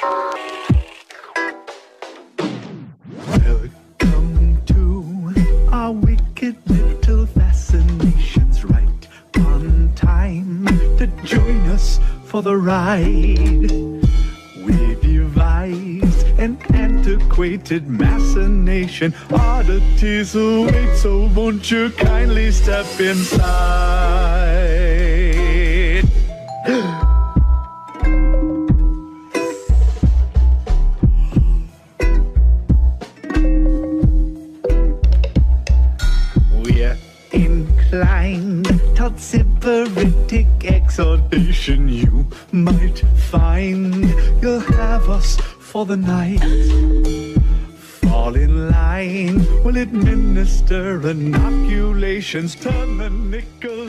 Welcome to our wicked little right time to join us for the ride. We devised an antiquated machination. Oddities await, so won't you kindly step inside? Inclined toward sybaritic exhortation. You might find you'll have us for the night. Fall in line, we'll administer inoculations. Turn the nickel